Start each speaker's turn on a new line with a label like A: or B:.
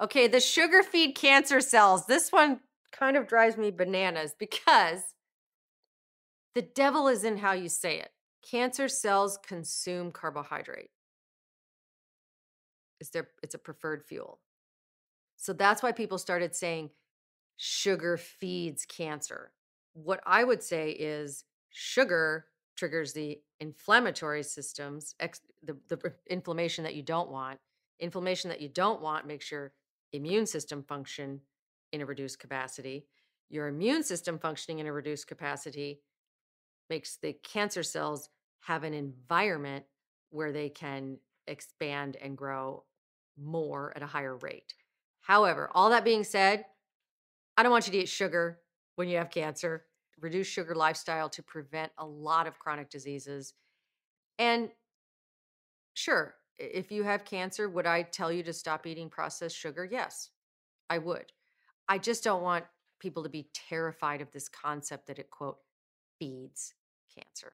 A: Okay, the sugar feed cancer cells. This one kind of drives me bananas because the devil is in how you say it. Cancer cells consume carbohydrate. It's their it's a preferred fuel. So that's why people started saying sugar feeds cancer. What I would say is sugar triggers the inflammatory systems, ex- the, the inflammation that you don't want. Inflammation that you don't want makes your immune system function in a reduced capacity. Your immune system functioning in a reduced capacity makes the cancer cells have an environment where they can expand and grow more at a higher rate. However, all that being said, I don't want you to eat sugar when you have cancer. Reduce sugar lifestyle to prevent a lot of chronic diseases. And sure, if you have cancer, would I tell you to stop eating processed sugar? Yes, I would. I just don't want people to be terrified of this concept that it, quote, feeds cancer.